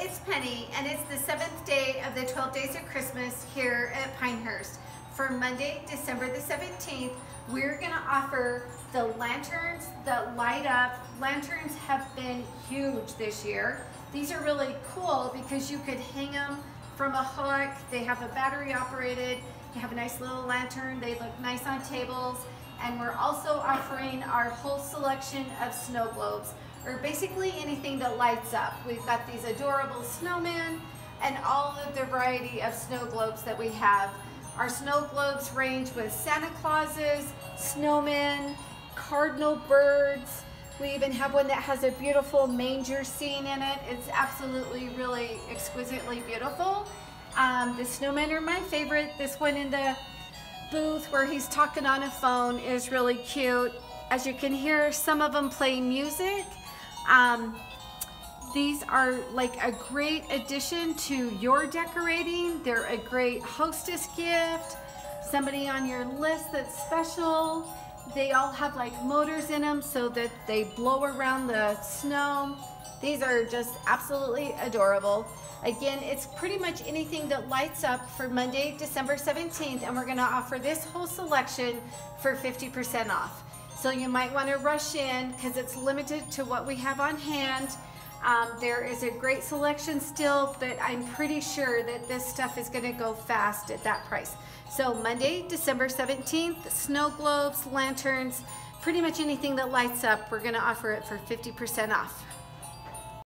it's Penny, and it's the seventh day of the 12 Days of Christmas here at Pinehurst. For Monday, December the 17th, we're gonna offer the lanterns that light up. Lanterns have been huge this year. These are really cool because you could hang them from a hook. They have a battery operated. You have a nice little lantern. They look nice on tables. And we're also offering our whole selection of snow globes or basically anything that lights up. We've got these adorable snowmen and all of the variety of snow globes that we have. Our snow globes range with Santa Clauses, snowmen, cardinal birds. We even have one that has a beautiful manger scene in it. It's absolutely really exquisitely beautiful. Um, the snowmen are my favorite. This one in the booth where he's talking on a phone is really cute. As you can hear, some of them play music um, these are like a great addition to your decorating. They're a great hostess gift, somebody on your list that's special. They all have like motors in them so that they blow around the snow. These are just absolutely adorable. Again, it's pretty much anything that lights up for Monday, December 17th, and we're gonna offer this whole selection for 50% off. So you might want to rush in because it's limited to what we have on hand. Um, there is a great selection still, but I'm pretty sure that this stuff is going to go fast at that price. So Monday, December 17th, snow globes, lanterns, pretty much anything that lights up, we're going to offer it for 50% off.